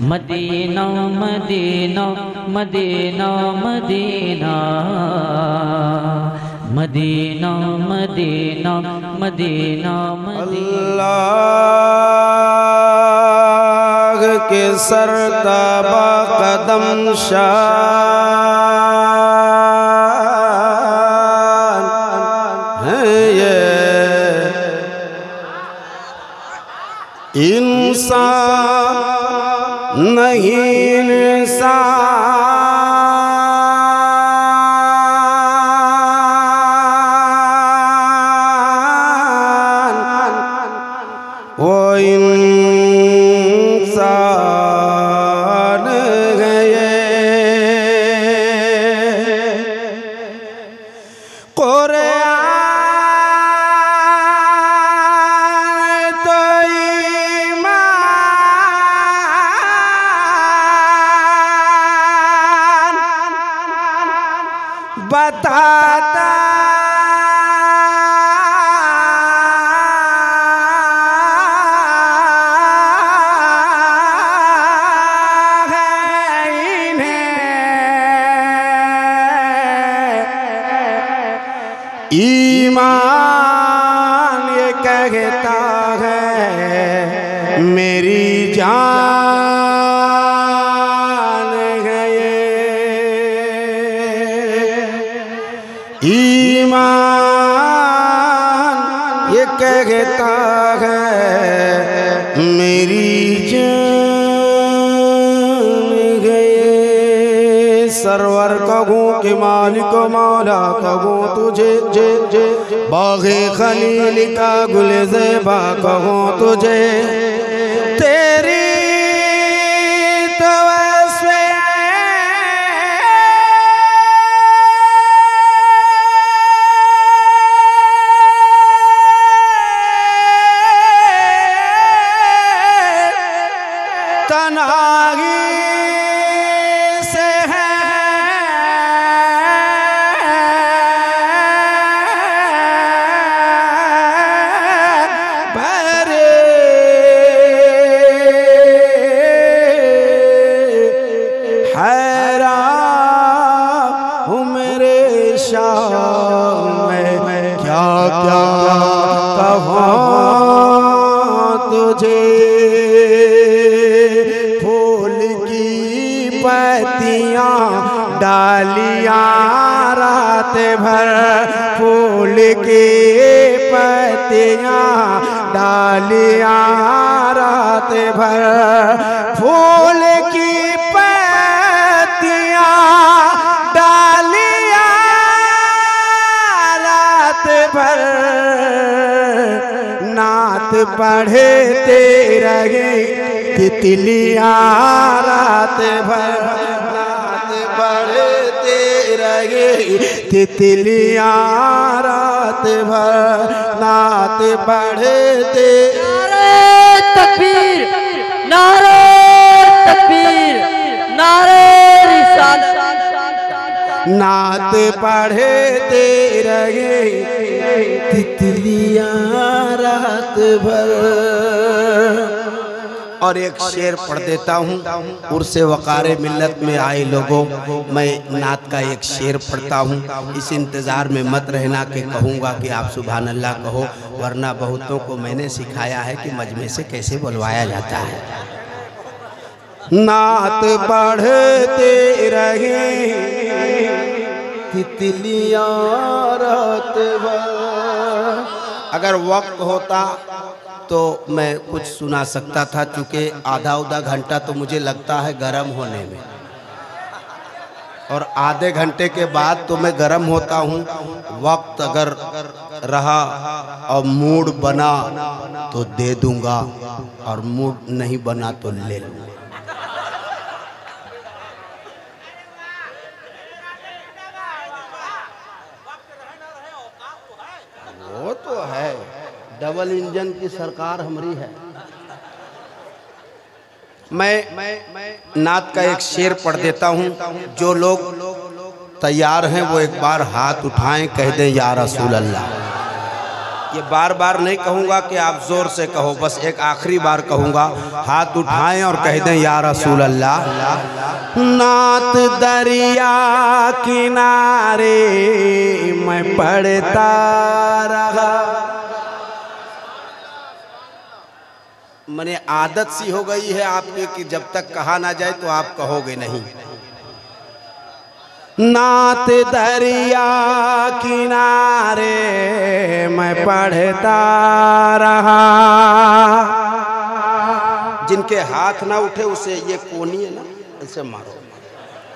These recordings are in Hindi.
मदीना मदीना मदीना मदीना। मदीना मदीना मदीना मदीना। के सरताबा कदम शाह। इंसान नहीं इंसान बताता ईमान ये कहता मौला कहूँ तुझे जे जे। बागे खलील का गुल जेबा कहूँ तुझे। की पत्तियाँ डालियाँ रात भर, फूल की पत्तियाँ डालियाँ रात भर, फूल की पत्तियाँ डालियाँ रात भर। नात पढ़े तेरा तितलिया रात भर रात बढ़ते रहे। तितलिया रात भर रात बढ़ते तकबीर नारे तकबीर नारे नात पढ़ते रहे। तितलिया रात भर और एक शेर पढ़ देता हूँ। उर्से वकार मिल्लत में आए लोगों, मैं नात का एक शेर पढ़ता हूँ। इस इंतज़ार में मत रहना कि कहूँगा कि आप सुबहान अल्लाह कहो, वरना बहुतों को मैंने सिखाया है कि मजमे से कैसे बुलवाया जाता है। नात पढ़ते रहे तितलियाँ रात अगर वक्त होता तो मैं कुछ सुना सकता था क्योंकि आधा उधा घंटा तो मुझे लगता है गर्म होने में। और आधे घंटे के बाद तो मैं गर्म होता हूँ। वक्त अगर रहा और मूड बना तो दे दूँगा, और मूड नहीं बना तो ले लूँगा। वो तो डबल इंजन की सरकार हमारी है। मैं मैं नात का एक शेर पढ़ देता हूँ, जो लोग तैयार हैं, वो एक बार हाथ उठाएँ, कह दें, या रसूल अल्लाह ये बार बार नहीं कहूँगा कि आप ज़ोर से कहो, बस एक आखिरी बार कहूँगा, हाथ उठाएँ और कह दें, या रसूल अल्लाह नात दरिया किनारे मैं पढ़ता रहा। मैंने आदत सी हो गई है आपके कि जब तक कहा ना जाए तो आप कहोगे नहीं। नात दरिया किनारे मैं पढ़ता रहा। जिनके हाथ ना उठे उसे ये कोनी है ना ऐसे मारो।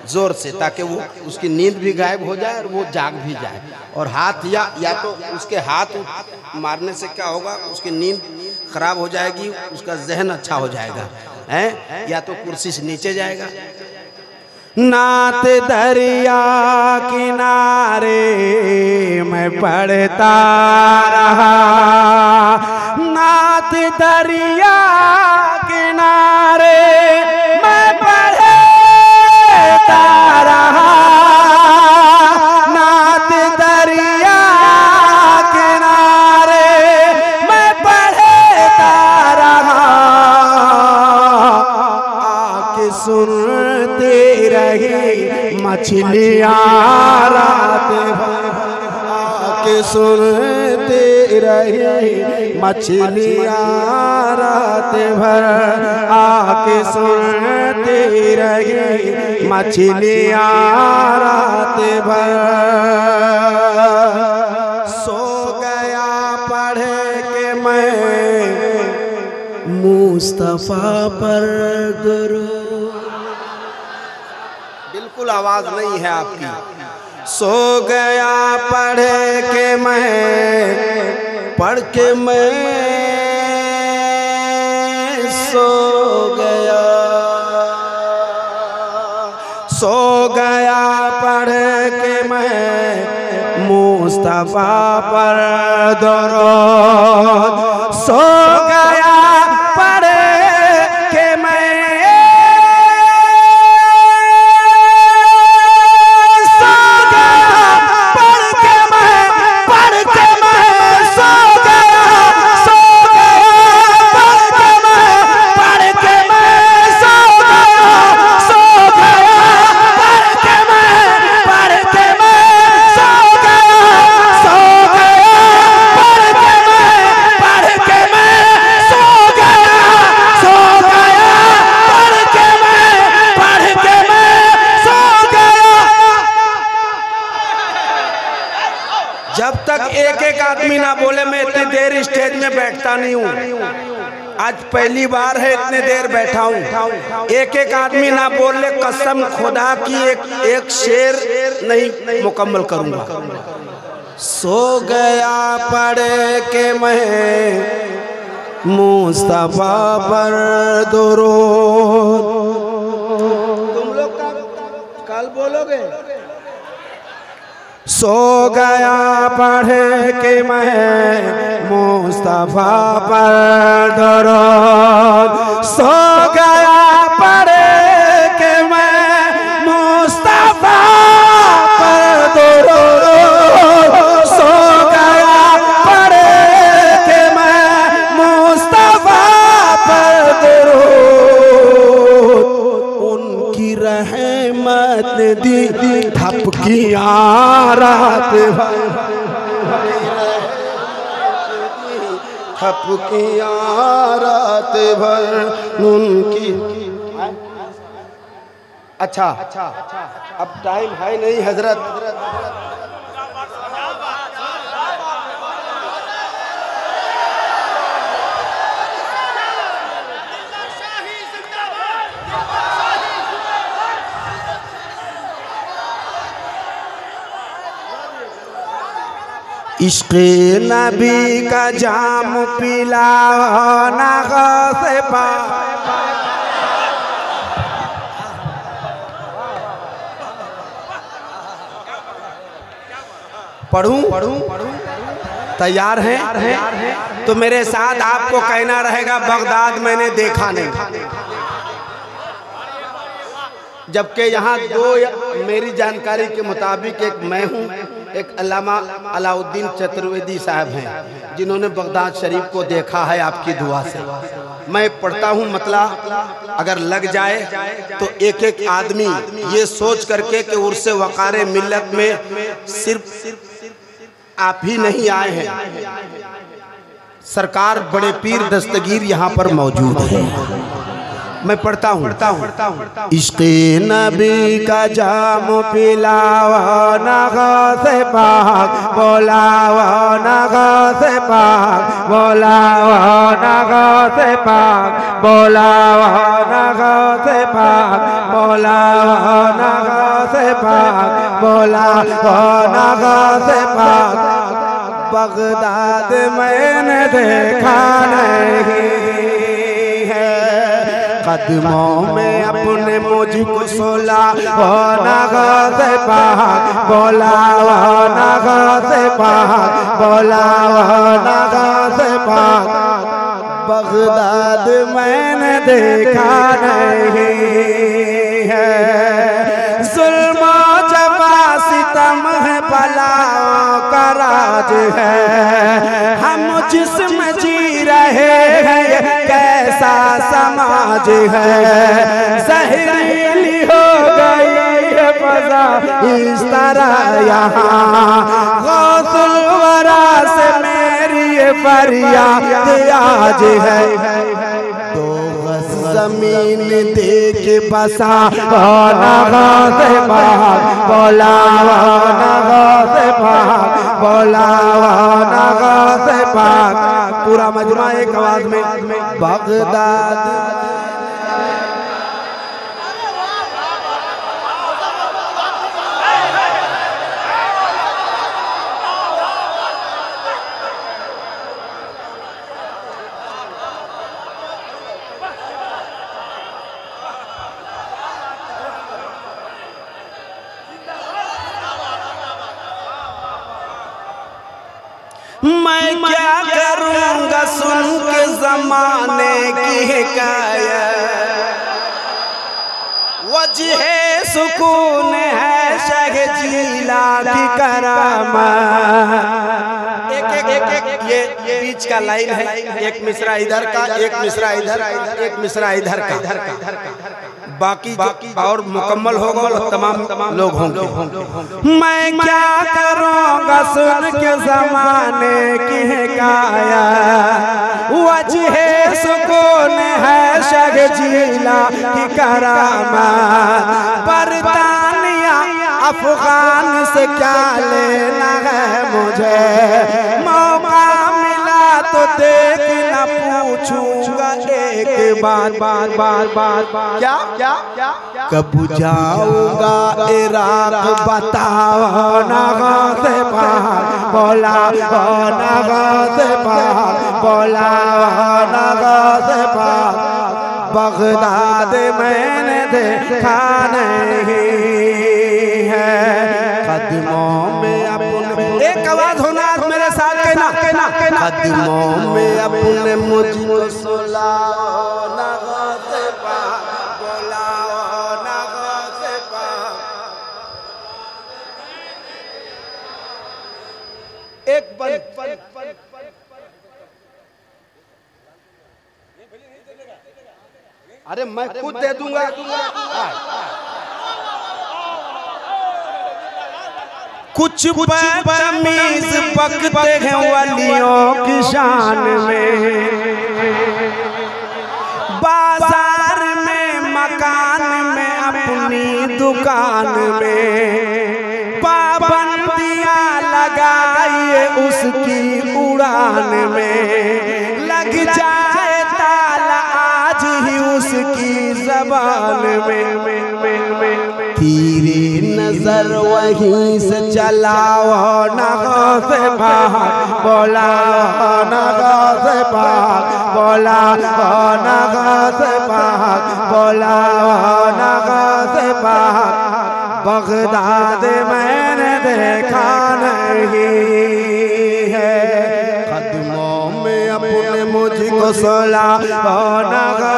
ज़ोर से, ताकि वो उसकी नींद भी गायब हो जाए और वो जाग भी जाए। और हाथ या या तो उसके हाथ मारने से क्या होगा, उसकी नींद खराब हो जाएगी, उसका जहन अच्छा हो जाएगा, है? या तो कुर्सी से नीचे जाएगा। नात दरिया किनारे मैं पढ़ता रहा। नात दरिया किनारे सुनते रही मछलियाँ रात भर आके सुनते रही मछलियाँ रात भर। सो गया पढ़ के मैं मुस्तफ़ा पर गुरु बिल्कुल आवाज़ नहीं है आपकी। सो गया पढ़ के मैं, पढ़ के मैं। सो गया। सो गया पढ़ के मैं, मुस्तफ़ा पर दरो सो गया एक आदमी ना बोले, मैं इतनी देर स्टेज में बैठता नहीं हूँ। आज पहली बार है, इतने देर बैठा हूँ। एक एक आदमी ना बोले, कसम खुदा की एक एक शेर नहीं मुकम्मल करूँगा। सो गया पड़े के मैं मुस्तफ़ा पर दुरो तुम लोग कल बोलोगे? सो गया पढ़े के मैं मुस्तफ़ा पर दरो सो गया दी थपकियाँ रात भर उनकी अच्छा अब टाइम है नहीं हज़रत। इश्क नबी का जाम पिला ना से पा। पढ़ूं? पढ़ूं तैयार हैं? तो मेरे साथ आपको कहना रहेगा, बगदाद मैंने देखा नहीं। जबकि यहाँ दो मेरी जानकारी के मुताबिक एक मैं हूँ। एक अलामा अलाउद्दीन चतुर्वेदी साहब हैं, जिन्होंने बगदाद शरीफ को देखा है आपकी दुआ से। मैं पढ़ता हूँ मतला, अगर लग जाए तो एक एक आदमी ये सोच करके कि उर्स वक़ार मिलत में सिर्फ़ आप ही नहीं आए हैं। सरकार बड़े पीर दस्तगीर यहाँ पर मौजूद है। मैं पढ़ता हूँ। पढ़ता हूँ पढ़ता हूँ इश्क नबी का जाम पिलाओ नगा से पाक बोलाओ नगा से पाक बोलाओ नगा से पाक बोलाओ नगा से पाक बोलाओ नगा से पाक बोलाओ नगा से पाक। बगदाद मैंने देखा कदमों में अपने मुझको सोला। हो नगा से बोला हो नगा से पाक बोला हो नगा से बगदाद मैंने देखा नहीं है। जुल्म जबा सितम है बलाओं का राज है। हम जिसम जी रहे हैं, कैसा समाज है। जहरीली हो गई है फजा। इस तरह यहाँ गौसुल वरा से मेरी ये फरियाद आज है। ज़मीन देख बसा नगा से भाग बोला नगा से भाग बोला नगा से भाग पूरा मजमा एक आवाज़ में बगदाद मैं क्या करूँगा सुन के जमाने की हिकायत। वजह सुकून है शह जीला की करामा एक एक एक एक, ये बीच का लाइन है, एक मिश्रा इधर का, एक मिसरा इधर एक मिसरा इधर का। बाकी बाकी और मुकम्मल होगा तमाम तमाम लोग होंगे। मैं क्या करूँगा सुन के जमाने की हिकाया? वजह सुकून है शग जीला की करामा। बरतानिया अफगान से क्या लेना है मुझे? मौका मिला तो देख न पूछूँगा एक बार बार बार बार बार। क्या क्या? क्या कब जाऊँगा इराक बताओ नगा से पार बोला नगा से पार बोला नगा से पार बगदाद मैंने देखा नहीं। कदमों में अपने मुझको सुला नगा से पार बोला नगा से पार एक एक बन अरे मैं खुद दे दूँगा। कुछ तमीज पकते हैं वलियों की शान में। बाज़ार में मकान में अपनी दुकान में। पाबंदियाँ लगाइए उसकी उड़ान में। लग जाए ताला आज ही उसकी जबान में। तीरे नज़र वहीं से चलाओ नगो से भाग बोला नगो से भाग बोला नगो से भाग बोला नगो से बगदाद मैंने देखा नहीं है। कदमों में अपने मुझको सोला नगो